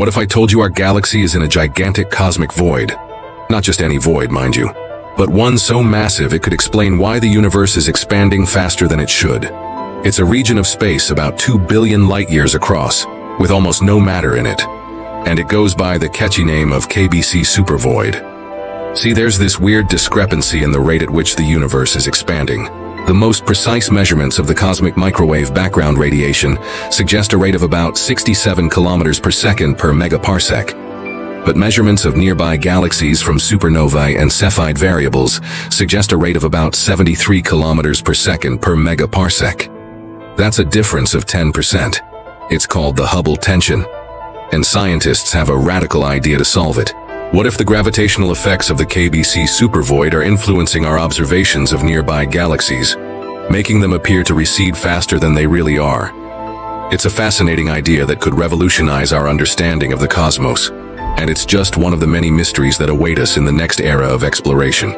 What if I told you our galaxy is in a gigantic cosmic void? Not just any void, mind you, but one so massive it could explain why the universe is expanding faster than it should. It's a region of space about 2 billion light-years across, with almost no matter in it. And it goes by the catchy name of KBC Supervoid. See, there's this weird discrepancy in the rate at which the universe is expanding. The most precise measurements of the cosmic microwave background radiation suggest a rate of about 67 kilometers per second per megaparsec. But measurements of nearby galaxies from supernovae and Cepheid variables suggest a rate of about 73 kilometers per second per megaparsec. That's a difference of 10%. It's called the Hubble tension. And scientists have a radical idea to solve it. What if the gravitational effects of the KBC supervoid are influencing our observations of nearby galaxies, making them appear to recede faster than they really are? It's a fascinating idea that could revolutionize our understanding of the cosmos, and it's just one of the many mysteries that await us in the next era of exploration.